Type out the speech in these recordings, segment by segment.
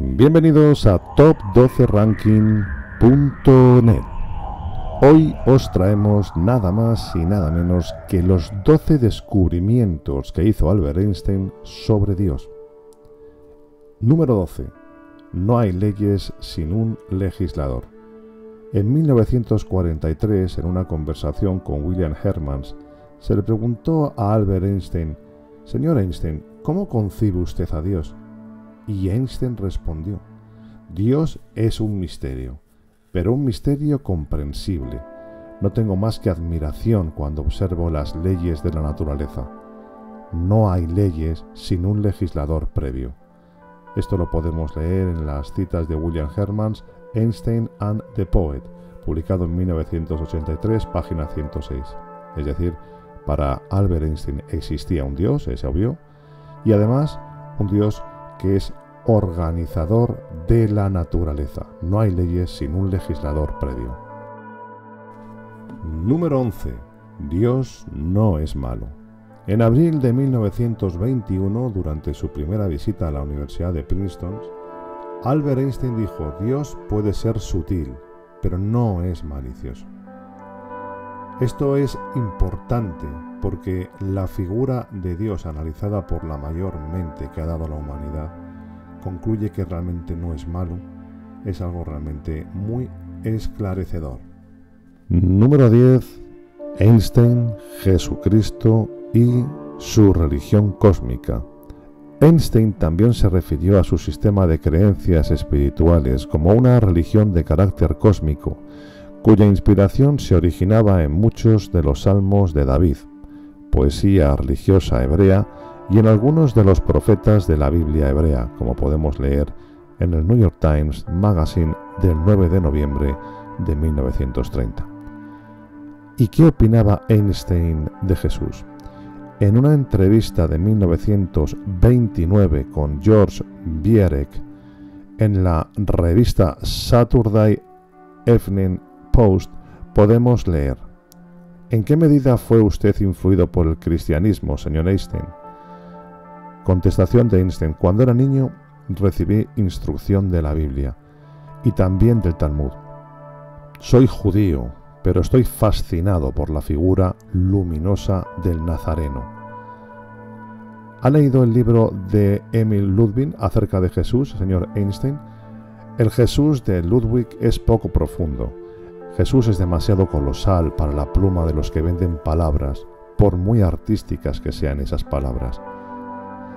Bienvenidos a top12ranking.net. Hoy os traemos nada más y nada menos que los 12 descubrimientos que hizo Albert Einstein sobre Dios. Número 12. No hay leyes sin un legislador. En 1943, en una conversación con William Hermans, se le preguntó a Albert Einstein, Señor Einstein, ¿cómo concibe usted a Dios? Y Einstein respondió, Dios es un misterio, pero un misterio comprensible. No tengo más que admiración cuando observo las leyes de la naturaleza. No hay leyes sin un legislador previo. Esto lo podemos leer en las citas de William Hermans, Einstein and the Poet, publicado en 1983, página 106. Es decir, para Albert Einstein existía un Dios, es obvio, y además un Dios que es organizador de la naturaleza. No hay leyes sin un legislador previo. Número 11. Dios no es malo. En abril de 1921, durante su primera visita a la Universidad de Princeton, Albert Einstein dijo, Dios puede ser sutil, pero no es malicioso. Esto es importante porque la figura de Dios analizada por la mayor mente que ha dado la humanidad concluye que realmente no es malo, es algo realmente muy esclarecedor. Número 10. Einstein, Jesucristo y su religión cósmica. Einstein también se refirió a su sistema de creencias espirituales como una religión de carácter cósmico, cuya inspiración se originaba en muchos de los salmos de David, poesía religiosa hebrea y en algunos de los profetas de la Biblia hebrea, como podemos leer en el New York Times Magazine del 9 de noviembre de 1930. ¿Y qué opinaba Einstein de Jesús? En una entrevista de 1929 con George Bierek en la revista Saturday Evening Podemos leer ¿En qué medida fue usted influido por el cristianismo, señor Einstein? Contestación de Einstein. Cuando era niño recibí instrucción de la Biblia y también del Talmud. Soy judío, pero estoy fascinado por la figura luminosa del Nazareno. ¿Ha leído el libro de Emil Ludwig acerca de Jesús, señor Einstein? El Jesús de Ludwig es poco profundo. Jesús es demasiado colosal para la pluma de los que venden palabras, por muy artísticas que sean esas palabras.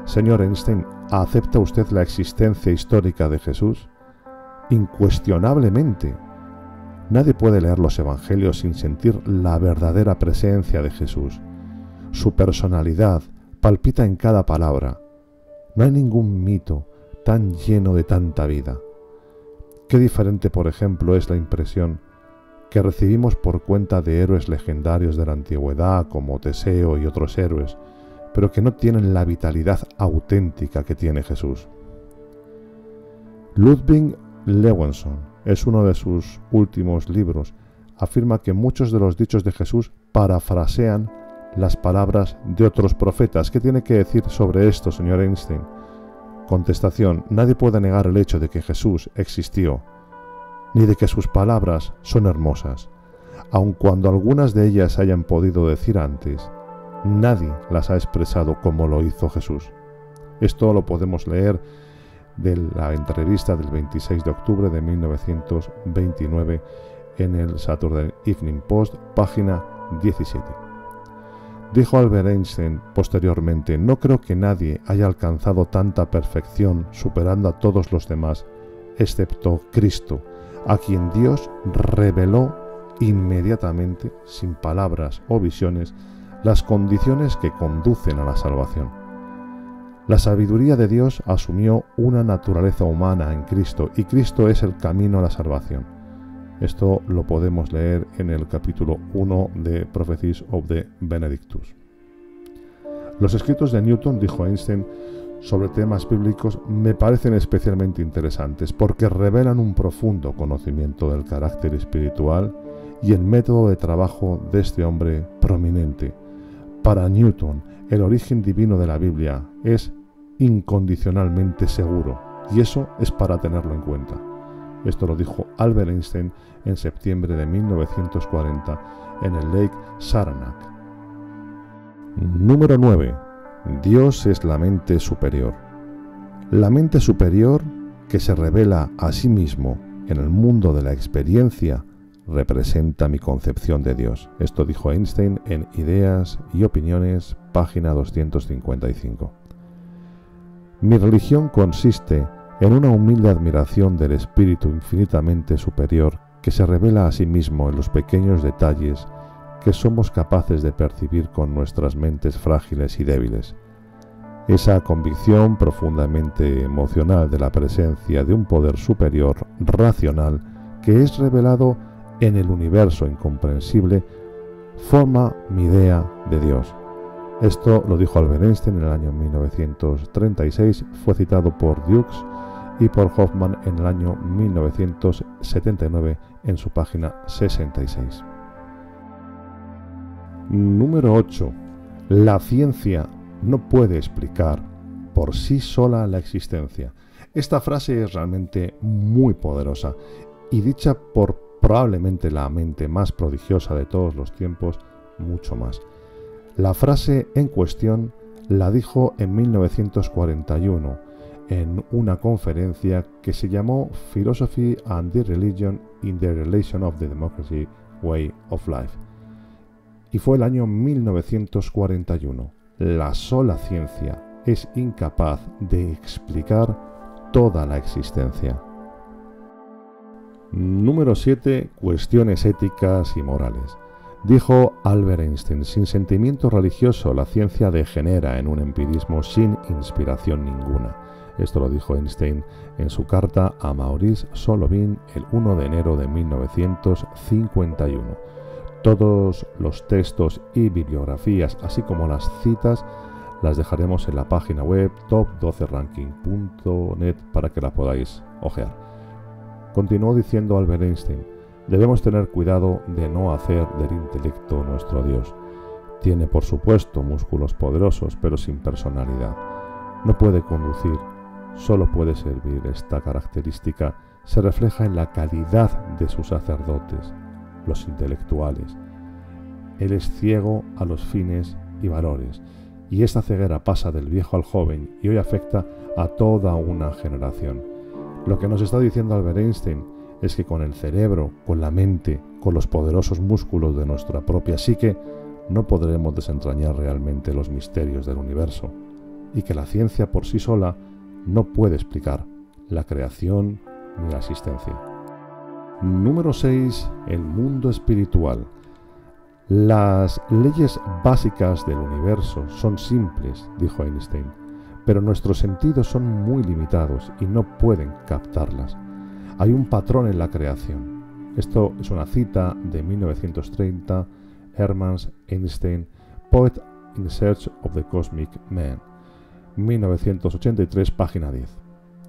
Señor Einstein, ¿acepta usted la existencia histórica de Jesús? Incuestionablemente. Nadie puede leer los Evangelios sin sentir la verdadera presencia de Jesús. Su personalidad palpita en cada palabra. No hay ningún mito tan lleno de tanta vida. Qué diferente, por ejemplo, es la impresión que recibimos por cuenta de héroes legendarios de la antigüedad como Teseo y otros héroes, pero que no tienen la vitalidad auténtica que tiene Jesús. Ludwig Lewenson es uno de sus últimos libros. Afirma que muchos de los dichos de Jesús parafrasean las palabras de otros profetas. ¿Qué tiene que decir sobre esto, señor Einstein? Contestación. Nadie puede negar el hecho de que Jesús existió, ni de que sus palabras son hermosas, aun cuando algunas de ellas hayan podido decir antes, Nadie las ha expresado como lo hizo Jesús. Esto lo podemos leer de la entrevista del 26 de octubre de 1929 en el Saturday Evening Post, página 17. Dijo Albert Einstein posteriormente, no creo que nadie haya alcanzado tanta perfección superando a todos los demás, excepto Cristo, a quien Dios reveló inmediatamente, sin palabras o visiones, las condiciones que conducen a la salvación. La sabiduría de Dios asumió una naturaleza humana en Cristo y Cristo es el camino a la salvación. Esto lo podemos leer en el capítulo 1 de Prophecies of the Benedictus. Los escritos de Newton, dijo Einstein, sobre temas bíblicos me parecen especialmente interesantes porque revelan un profundo conocimiento del carácter espiritual y el método de trabajo de este hombre prominente, para Newton, el origen divino de la Biblia es incondicionalmente seguro y eso es para tenerlo en cuenta. Esto lo dijo Albert Einstein en septiembre de 1940 en el Lake Saranac. Número 9. Dios es la mente superior. La mente superior que se revela a sí mismo en el mundo de la experiencia representa mi concepción de Dios. Esto dijo Einstein en Ideas y Opiniones, página 255. Mi religión consiste en una humilde admiración del espíritu infinitamente superior que se revela a sí mismo en los pequeños detalles que somos capaces de percibir con nuestras mentes frágiles y débiles. Esa convicción profundamente emocional de la presencia de un poder superior racional que es revelado en el universo incomprensible forma mi idea de Dios. Esto lo dijo Albert en el año 1936, fue citado por Dukes y por Hoffman en el año 1979 en su página 66. Número 8. La ciencia no puede explicar por sí sola la existencia. Esta frase es realmente muy poderosa y dicha por probablemente la mente más prodigiosa de todos los tiempos, mucho más. La frase en cuestión la dijo en 1941 en una conferencia que se llamó Philosophy and the Religion in the Relation of the Democracy Way of Life. Y fue el año 1941. La sola ciencia es incapaz de explicar toda la existencia. Número 7. Cuestiones éticas y morales. Dijo Albert Einstein, sin sentimiento religioso la ciencia degenera en un empirismo sin inspiración ninguna. Esto lo dijo Einstein en su carta a Maurice Solovin el 1 de enero de 1951. Todos los textos y bibliografías, así como las citas, las dejaremos en la página web top12ranking.net para que la podáis ojear. Continuó diciendo Albert Einstein, debemos tener cuidado de no hacer del intelecto nuestro Dios. Tiene por supuesto músculos poderosos, pero sin personalidad. No puede conducir, solo puede servir. Esta característica se refleja en la calidad de sus sacerdotes, los intelectuales. Él es ciego a los fines y valores, y esta ceguera pasa del viejo al joven y hoy afecta a toda una generación. Lo que nos está diciendo Albert Einstein es que con el cerebro, con la mente, con los poderosos músculos de nuestra propia psique, no podremos desentrañar realmente los misterios del universo, y que la ciencia por sí sola no puede explicar la creación ni la existencia. Número 6. El mundo espiritual. Las leyes básicas del universo son simples, dijo Einstein pero nuestros sentidos son muy limitados y no pueden captarlas. Hay un patrón en la creación. Esto es una cita de 1930, Hermann Einstein, Poet in Search of the Cosmic Man, 1983, página 10.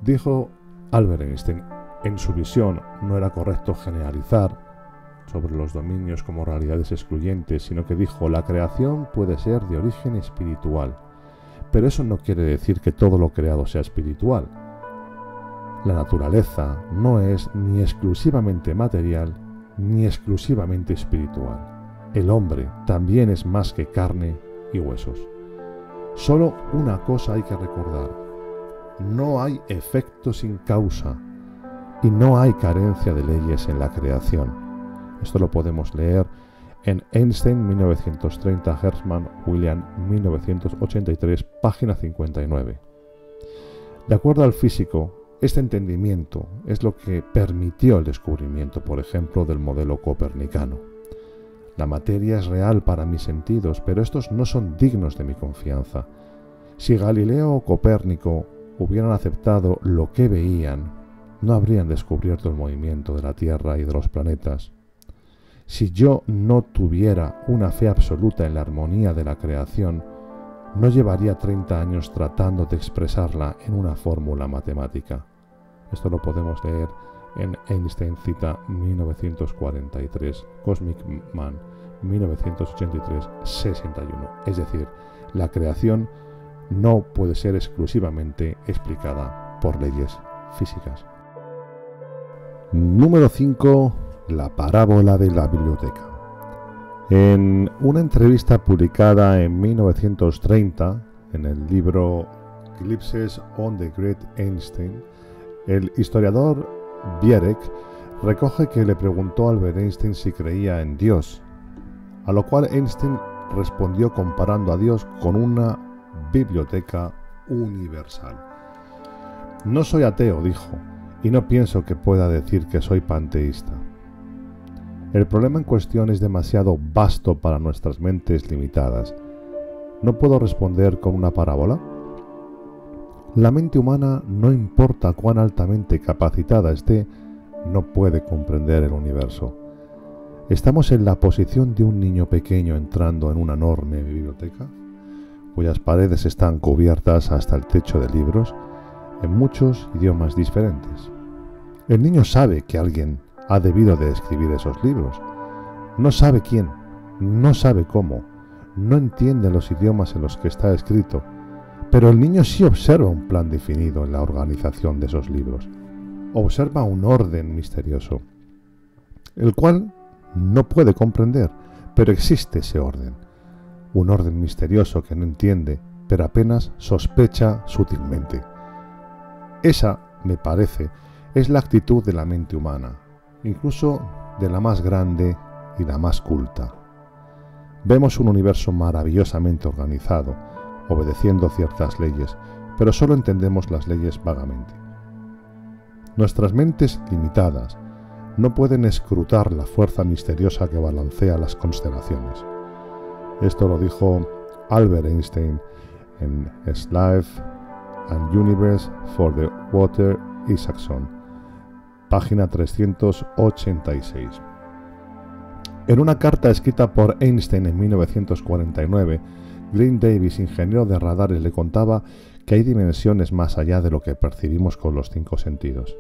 Dijo Albert Einstein, en su visión no era correcto generalizar sobre los dominios como realidades excluyentes, sino que dijo, la creación puede ser de origen espiritual pero eso no quiere decir que todo lo creado sea espiritual. La naturaleza no es ni exclusivamente material ni exclusivamente espiritual. El hombre también es más que carne y huesos. Solo una cosa hay que recordar. No hay efecto sin causa y no hay carencia de leyes en la creación. Esto lo podemos leer en Einstein 1930, Hertzmann, William 1983, página 59. De acuerdo al físico, este entendimiento es lo que permitió el descubrimiento, por ejemplo, del modelo copernicano. La materia es real para mis sentidos, pero estos no son dignos de mi confianza. Si Galileo o Copérnico hubieran aceptado lo que veían, no habrían descubierto el movimiento de la Tierra y de los planetas. Si yo no tuviera una fe absoluta en la armonía de la creación, no llevaría 30 años tratando de expresarla en una fórmula matemática. Esto lo podemos leer en Einstein cita 1943, Cosmic Man 1983-61. Es decir, la creación no puede ser exclusivamente explicada por leyes físicas. Número 5. La parábola de la biblioteca. En una entrevista publicada en 1930 en el libro Eclipses on the Great Einstein, el historiador Bierek recoge que le preguntó a Albert Einstein si creía en Dios, a lo cual Einstein respondió comparando a Dios con una biblioteca universal. No soy ateo, dijo, y no pienso que pueda decir que soy panteísta. El problema en cuestión es demasiado vasto para nuestras mentes limitadas. ¿No puedo responder con una parábola? La mente humana, no importa cuán altamente capacitada esté, no puede comprender el universo. Estamos en la posición de un niño pequeño entrando en una enorme biblioteca, cuyas paredes están cubiertas hasta el techo de libros, en muchos idiomas diferentes. El niño sabe que alguien ha debido de escribir esos libros. No sabe quién, no sabe cómo, no entiende los idiomas en los que está escrito, pero el niño sí observa un plan definido en la organización de esos libros. Observa un orden misterioso, el cual no puede comprender, pero existe ese orden. Un orden misterioso que no entiende, pero apenas sospecha sutilmente. Esa, me parece, es la actitud de la mente humana, incluso de la más grande y la más culta. Vemos un universo maravillosamente organizado, obedeciendo ciertas leyes, pero solo entendemos las leyes vagamente. Nuestras mentes limitadas no pueden escrutar la fuerza misteriosa que balancea las constelaciones. Esto lo dijo Albert Einstein en Life and Universe for the Water Isaacson, página 386. En una carta escrita por Einstein en 1949, Green Davis, ingeniero de radares, le contaba que hay dimensiones más allá de lo que percibimos con los cinco sentidos.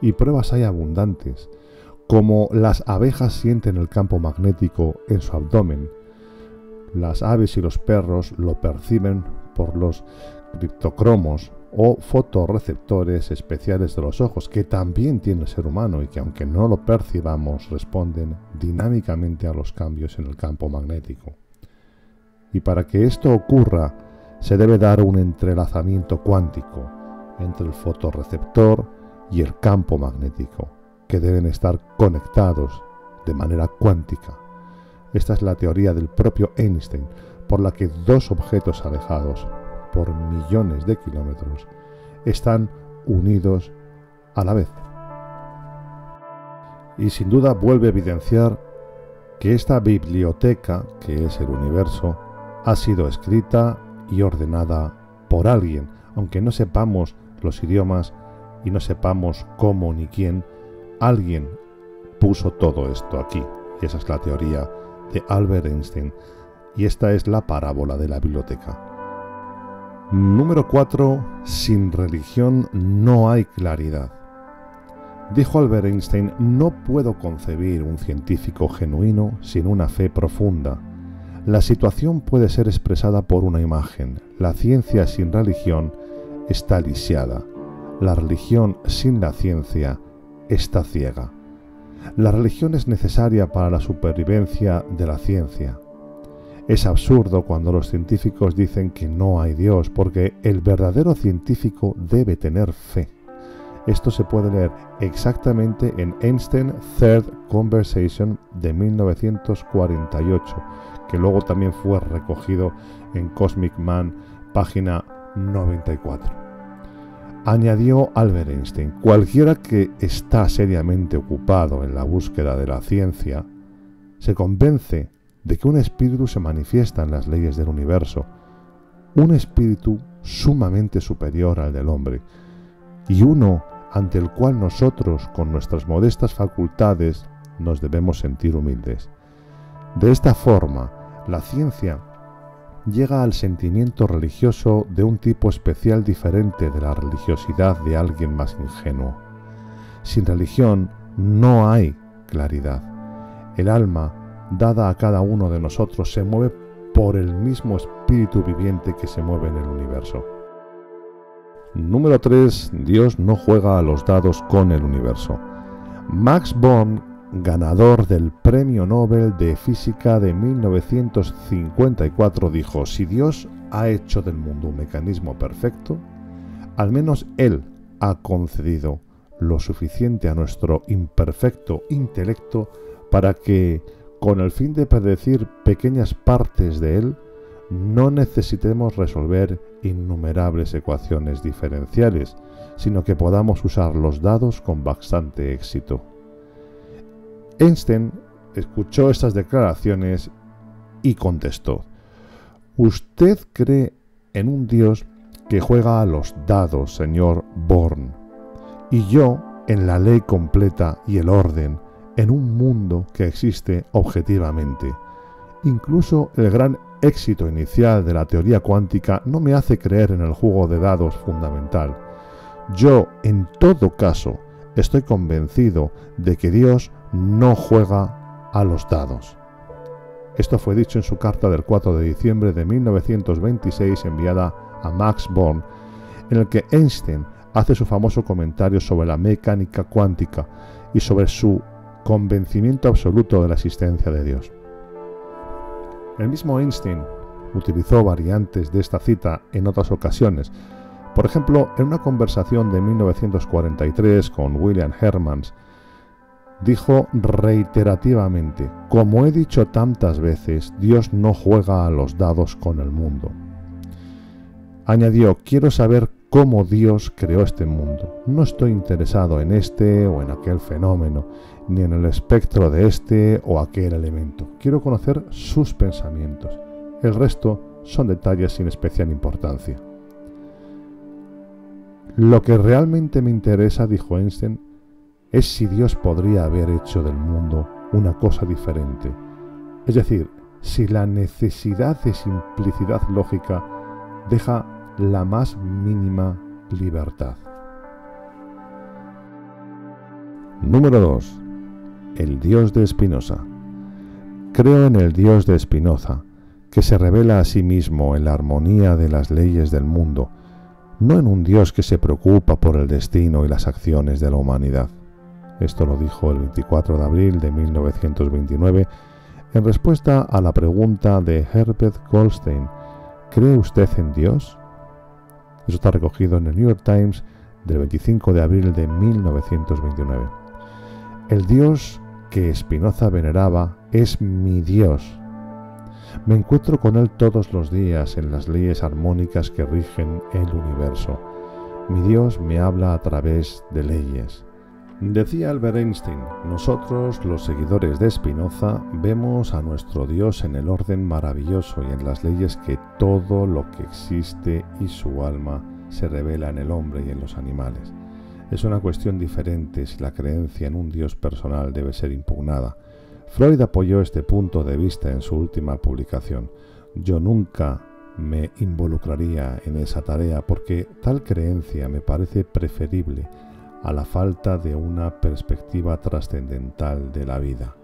Y pruebas hay abundantes, como las abejas sienten el campo magnético en su abdomen. Las aves y los perros lo perciben por los criptocromos o fotorreceptores especiales de los ojos que también tiene el ser humano y que aunque no lo percibamos responden dinámicamente a los cambios en el campo magnético. Y para que esto ocurra se debe dar un entrelazamiento cuántico entre el fotorreceptor y el campo magnético, que deben estar conectados de manera cuántica. Esta es la teoría del propio Einstein, por la que dos objetos alejados por millones de kilómetros están unidos a la vez. Y sin duda vuelve a evidenciar que esta biblioteca, que es el universo, ha sido escrita y ordenada por alguien, aunque no sepamos los idiomas y no sepamos cómo ni quién, alguien puso todo esto aquí. Y esa es la teoría de Albert Einstein. Y esta es la parábola de la biblioteca. Número 4. Sin religión no hay claridad. Dijo Albert Einstein, no puedo concebir un científico genuino sin una fe profunda. La situación puede ser expresada por una imagen. La ciencia sin religión está lisiada. La religión sin la ciencia está ciega. La religión es necesaria para la supervivencia de la ciencia. Es absurdo cuando los científicos dicen que no hay Dios, porque el verdadero científico debe tener fe. Esto se puede leer exactamente en Einstein Third Conversation de 1948, que luego también fue recogido en Cosmic Man, página 94. Añadió Albert Einstein, cualquiera que está seriamente ocupado en la búsqueda de la ciencia, se convence de que un espíritu se manifiesta en las leyes del universo, un espíritu sumamente superior al del hombre, y uno ante el cual nosotros, con nuestras modestas facultades, nos debemos sentir humildes. De esta forma, la ciencia llega al sentimiento religioso de un tipo especial diferente de la religiosidad de alguien más ingenuo. Sin religión no hay claridad. El alma dada a cada uno de nosotros se mueve por el mismo espíritu viviente que se mueve en el universo. Número 3. Dios no juega a los dados con el universo. Max Born, ganador del Premio Nobel de Física de 1954, dijo, si Dios ha hecho del mundo un mecanismo perfecto, al menos Él ha concedido lo suficiente a nuestro imperfecto intelecto para que, con el fin de predecir pequeñas partes de él, no necesitemos resolver innumerables ecuaciones diferenciales, sino que podamos usar los dados con bastante éxito. Einstein escuchó estas declaraciones y contestó, ¿Usted cree en un Dios que juega a los dados, señor Born? Y yo en la ley completa y el orden, en un mundo que existe objetivamente. Incluso el gran éxito inicial de la teoría cuántica no me hace creer en el juego de dados fundamental. Yo, en todo caso, estoy convencido de que Dios no juega a los dados. Esto fue dicho en su carta del 4 de diciembre de 1926 enviada a Max Born, en el que Einstein hace su famoso comentario sobre la mecánica cuántica y sobre su convencimiento absoluto de la existencia de Dios. El mismo Einstein utilizó variantes de esta cita en otras ocasiones, por ejemplo, en una conversación de 1943 con William Hermans, dijo reiterativamente, como he dicho tantas veces, Dios no juega a los dados con el mundo. Añadió, quiero saber cómo Dios creó este mundo. No estoy interesado en este o en aquel fenómeno, ni en el espectro de este o aquel elemento. Quiero conocer sus pensamientos. El resto son detalles sin especial importancia. Lo que realmente me interesa, dijo Einstein, es si Dios podría haber hecho del mundo una cosa diferente. Es decir, si la necesidad de simplicidad lógica deja la más mínima libertad. Número 2 el Dios de Spinoza. Creo en el Dios de Spinoza, que se revela a sí mismo en la armonía de las leyes del mundo, no en un Dios que se preocupa por el destino y las acciones de la humanidad. Esto lo dijo el 24 de abril de 1929 en respuesta a la pregunta de Herbert Goldstein, ¿cree usted en Dios? Eso está recogido en el New York Times del 25 de abril de 1929. El Dios que Spinoza veneraba es mi Dios. Me encuentro con Él todos los días en las leyes armónicas que rigen el universo. Mi Dios me habla a través de leyes. Decía Albert Einstein, nosotros los seguidores de Spinoza vemos a nuestro Dios en el orden maravilloso y en las leyes que todo lo que existe y su alma se revela en el hombre y en los animales. Es una cuestión diferente si la creencia en un Dios personal debe ser impugnada. Freud apoyó este punto de vista en su última publicación. Yo nunca me involucraría en esa tarea porque tal creencia me parece preferible a la falta de una perspectiva trascendental de la vida.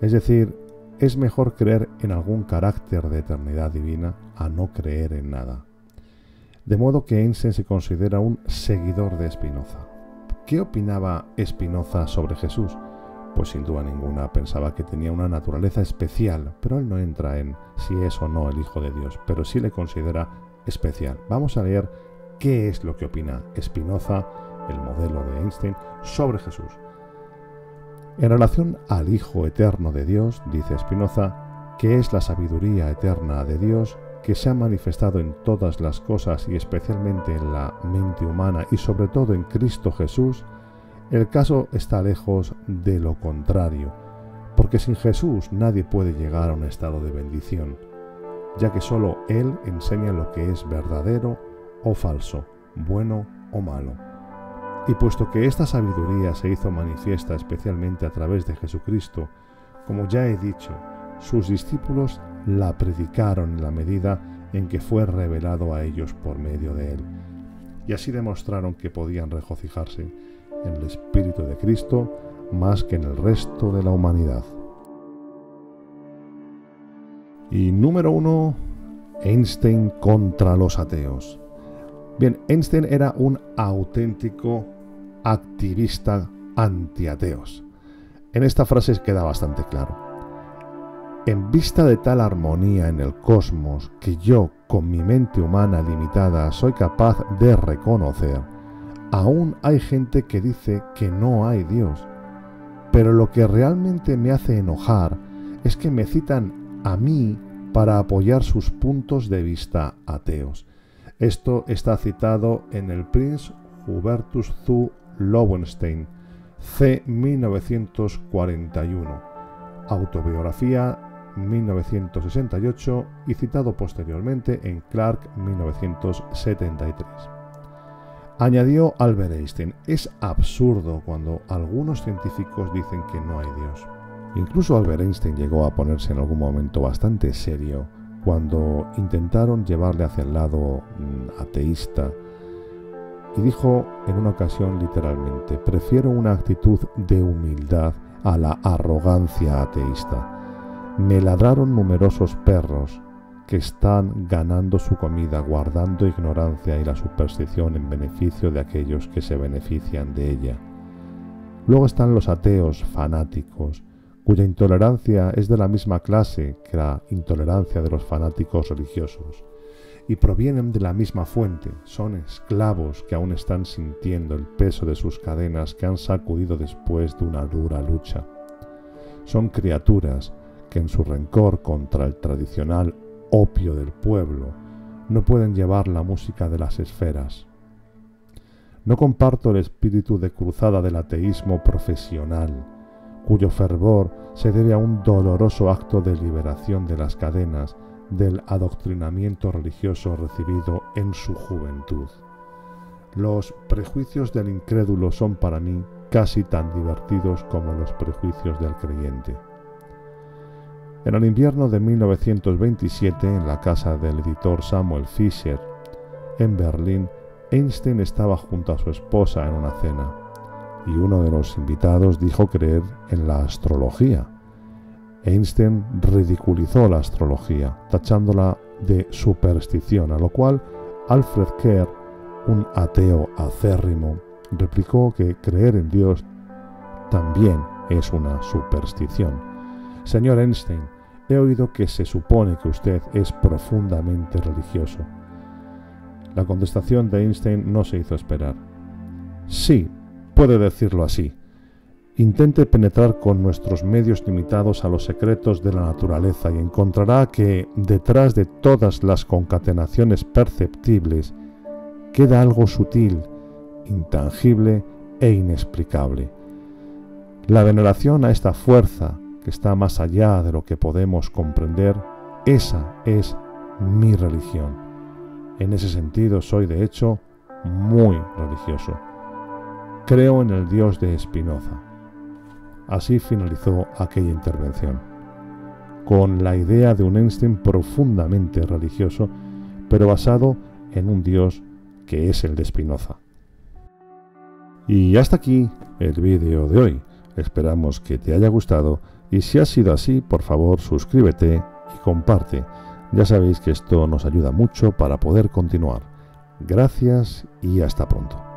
Es decir, es mejor creer en algún carácter de eternidad divina a no creer en nada. De modo que Einstein se considera un seguidor de Spinoza. ¿Qué opinaba Spinoza sobre Jesús? Pues sin duda ninguna pensaba que tenía una naturaleza especial, pero él no entra en si es o no el Hijo de Dios, pero sí le considera especial. Vamos a leer qué es lo que opina Spinoza, el modelo de Einstein, sobre Jesús. En relación al Hijo eterno de Dios, dice Spinoza, que es la sabiduría eterna de Dios, que se ha manifestado en todas las cosas y especialmente en la mente humana y sobre todo en Cristo Jesús, el caso está lejos de lo contrario, porque sin Jesús nadie puede llegar a un estado de bendición, ya que sólo Él enseña lo que es verdadero o falso, bueno o malo. Y puesto que esta sabiduría se hizo manifiesta especialmente a través de Jesucristo, como ya he dicho, sus discípulos la predicaron en la medida en que fue revelado a ellos por medio de él. Y así demostraron que podían regocijarse en el Espíritu de Cristo más que en el resto de la humanidad. Y número uno, Einstein contra los ateos. Bien, Einstein era un auténtico activista antiateos. En esta frase queda bastante claro. En vista de tal armonía en el cosmos que yo, con mi mente humana limitada, soy capaz de reconocer, aún hay gente que dice que no hay Dios. Pero lo que realmente me hace enojar es que me citan a mí para apoyar sus puntos de vista ateos. Esto está citado en el Prince Hubertus zu Lowenstein, C. 1941, autobiografía 1968 y citado posteriormente en Clark 1973. Añadió Albert Einstein, es absurdo cuando algunos científicos dicen que no hay Dios. Incluso Albert Einstein llegó a ponerse en algún momento bastante serio cuando intentaron llevarle hacia el lado mm, ateísta y dijo en una ocasión literalmente, prefiero una actitud de humildad a la arrogancia ateísta. Me ladraron numerosos perros que están ganando su comida guardando ignorancia y la superstición en beneficio de aquellos que se benefician de ella. Luego están los ateos fanáticos, cuya intolerancia es de la misma clase que la intolerancia de los fanáticos religiosos y provienen de la misma fuente, son esclavos que aún están sintiendo el peso de sus cadenas que han sacudido después de una dura lucha. Son criaturas que en su rencor contra el tradicional opio del pueblo no pueden llevar la música de las esferas. No comparto el espíritu de cruzada del ateísmo profesional, cuyo fervor se debe a un doloroso acto de liberación de las cadenas del adoctrinamiento religioso recibido en su juventud. Los prejuicios del incrédulo son para mí casi tan divertidos como los prejuicios del creyente. En el invierno de 1927, en la casa del editor Samuel Fischer, en Berlín, Einstein estaba junto a su esposa en una cena, y uno de los invitados dijo creer en la astrología Einstein ridiculizó la astrología, tachándola de superstición, a lo cual Alfred Kerr, un ateo acérrimo, replicó que creer en Dios también es una superstición. Señor Einstein, he oído que se supone que usted es profundamente religioso. La contestación de Einstein no se hizo esperar. Sí, puede decirlo así, Intente penetrar con nuestros medios limitados a los secretos de la naturaleza y encontrará que detrás de todas las concatenaciones perceptibles queda algo sutil, intangible e inexplicable. La veneración a esta fuerza que está más allá de lo que podemos comprender, esa es mi religión. En ese sentido soy de hecho muy religioso. Creo en el Dios de Spinoza Así finalizó aquella intervención, con la idea de un Einstein profundamente religioso, pero basado en un Dios que es el de Spinoza. Y hasta aquí el vídeo de hoy. Esperamos que te haya gustado y si ha sido así, por favor suscríbete y comparte. Ya sabéis que esto nos ayuda mucho para poder continuar. Gracias y hasta pronto.